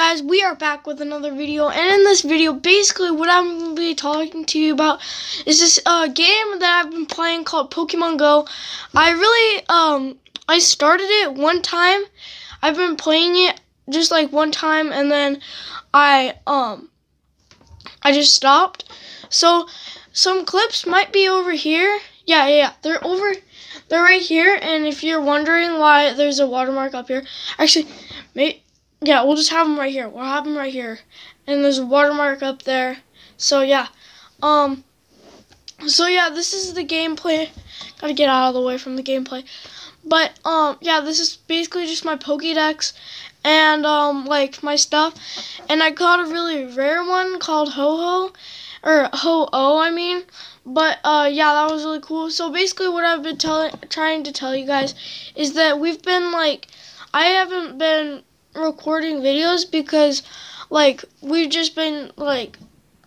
guys we are back with another video and in this video basically what i'm going to be talking to you about is this uh, game that i've been playing called pokemon go. I really um i started it one time. I've been playing it just like one time and then i um i just stopped. So some clips might be over here. Yeah yeah, yeah. they're over they're right here and if you're wondering why there's a watermark up here actually maybe yeah, we'll just have them right here. We'll have them right here. And there's a watermark up there. So, yeah. Um, so, yeah, this is the gameplay. Gotta get out of the way from the gameplay. But, um, yeah, this is basically just my Pokédex and, um, like, my stuff. And I got a really rare one called Ho-Ho. Or Ho-Oh, I mean. But, uh, yeah, that was really cool. So, basically what I've been telling, trying to tell you guys is that we've been, like, I haven't been recording videos because like we've just been like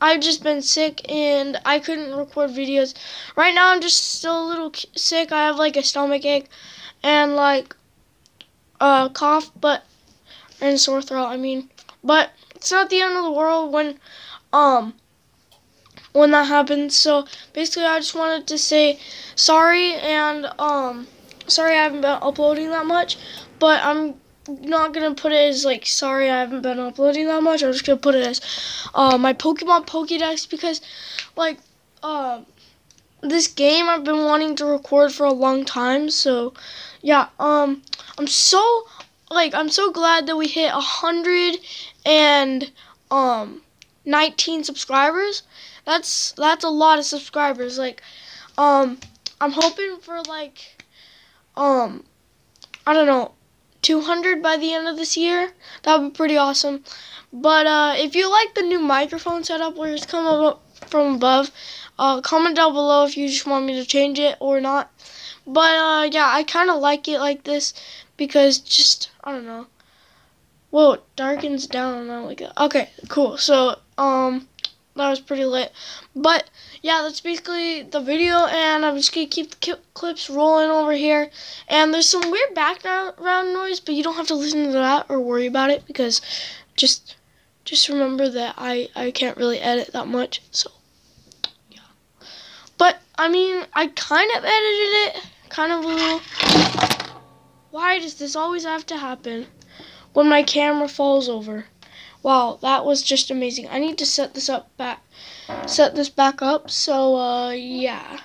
I've just been sick and I couldn't record videos. Right now I'm just still a little sick. I have like a stomach ache and like a cough but and sore throat, I mean. But it's not the end of the world when um when that happens. So basically I just wanted to say sorry and um sorry I haven't been uploading that much, but I'm not gonna put it as like sorry I haven't been uploading that much. I'm just gonna put it as uh, my Pokemon Pokédex because like uh, this game I've been wanting to record for a long time. So yeah, um, I'm so like I'm so glad that we hit a hundred and um 19 subscribers. That's that's a lot of subscribers. Like um, I'm hoping for like um I don't know 200 by the end of this year. That would be pretty awesome. But uh, if you like the new microphone setup where it's coming up from above, uh, comment down below if you just want me to change it or not. But uh, yeah, I kind of like it like this because just, I don't know. Whoa, darkens down like. Okay, cool. So, um, that was pretty lit. But yeah, that's basically the video, and I'm just gonna keep the clips rolling over here. And there's some weird background noise, but you don't have to listen to that or worry about it because just just remember that I I can't really edit that much, so yeah. But I mean, I kind of edited it, kind of a little. Why does this always have to happen when my camera falls over? Wow, that was just amazing. I need to set this up back, set this back up. So, uh, yeah.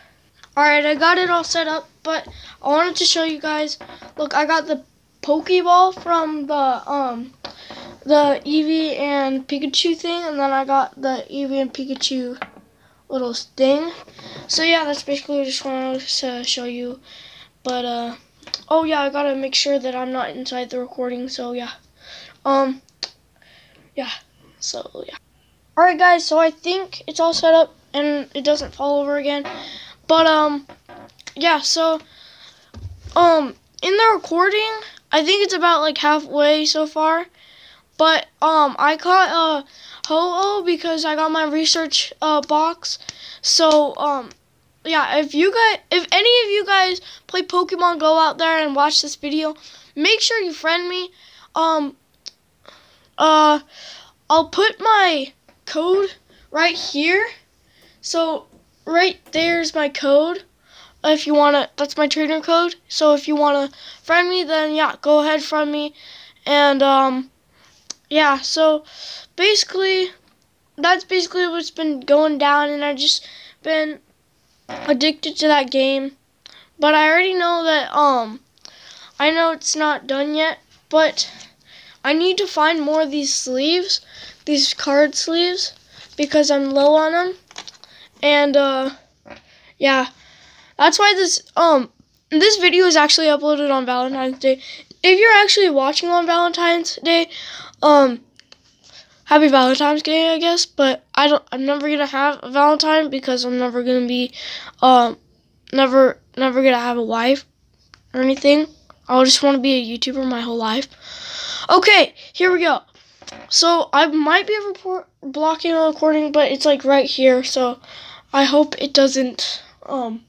Alright, I got it all set up, but I wanted to show you guys. Look, I got the Pokeball from the, um, the Eevee and Pikachu thing, and then I got the Eevee and Pikachu little thing. So, yeah, that's basically just wanted to show you. But, uh, oh, yeah, I gotta make sure that I'm not inside the recording, so, yeah. Um, yeah, so yeah. Alright guys, so I think it's all set up and it doesn't fall over again. But um yeah, so um in the recording, I think it's about like halfway so far. But um I caught a uh, Ho-Oh because I got my research uh box. So um yeah, if you guys if any of you guys play Pokemon Go out there and watch this video, make sure you friend me. Um uh, I'll put my code right here. So right there's my code. If you wanna, that's my trainer code. So if you wanna friend me, then yeah, go ahead friend me. And um, yeah. So basically, that's basically what's been going down, and I just been addicted to that game. But I already know that um, I know it's not done yet, but I need to find more of these sleeves, these card sleeves, because I'm low on them. And, uh, yeah, that's why this, um, this video is actually uploaded on Valentine's Day. If you're actually watching on Valentine's Day, um, happy Valentine's Day, I guess, but I don't, I'm never gonna have a Valentine because I'm never gonna be, um, never, never gonna have a wife or anything. I'll just want to be a YouTuber my whole life. Okay, here we go. So I might be report blocking a recording, but it's like right here. So I hope it doesn't. Um.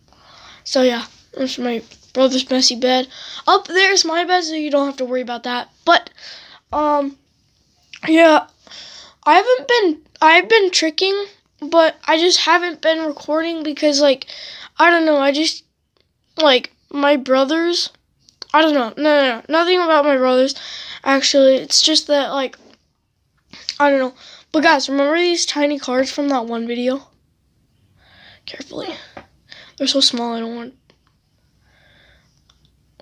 So yeah, there's my brother's messy bed. Up there's my bed, so you don't have to worry about that. But um, Yeah, I haven't been. I've been tricking, but I just haven't been recording because, like, I don't know. I just like my brothers. I don't know. No, no, no. Nothing about my brothers. Actually, it's just that, like, I don't know. But guys, remember these tiny cards from that one video? Carefully. They're so small. I don't want.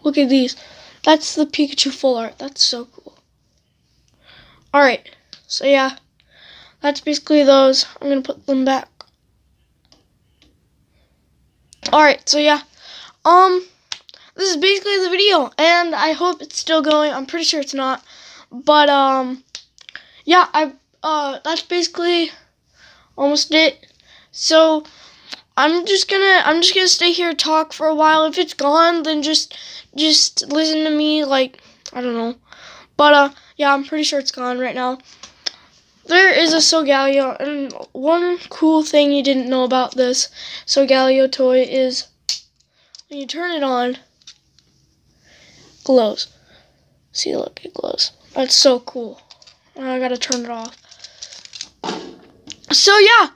Look at these. That's the Pikachu full art. That's so cool. Alright. So yeah. That's basically those. I'm going to put them back. Alright, so yeah. Um, this is basically the video, and I hope it's still going. I'm pretty sure it's not. But, um, yeah, I, uh, that's basically almost it. So, I'm just gonna, I'm just gonna stay here talk for a while. If it's gone, then just, just listen to me, like, I don't know. But, uh, yeah, I'm pretty sure it's gone right now. There is a Solgaleo, and one cool thing you didn't know about this Solgaleo toy is when you turn it on, glows. See, look, it glows. That's so cool. I gotta turn it off. So yeah,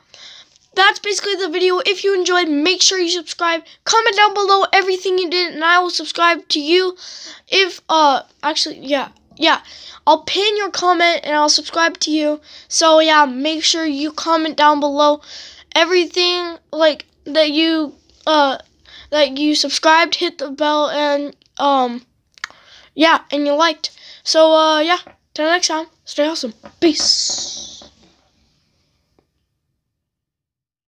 that's basically the video. If you enjoyed, make sure you subscribe. Comment down below everything you did, and I will subscribe to you. If uh, actually, yeah, yeah, I'll pin your comment and I'll subscribe to you. So yeah, make sure you comment down below everything like that you uh that you subscribed, hit the bell, and um yeah, and you liked. So uh yeah, till next time, stay awesome. Peace.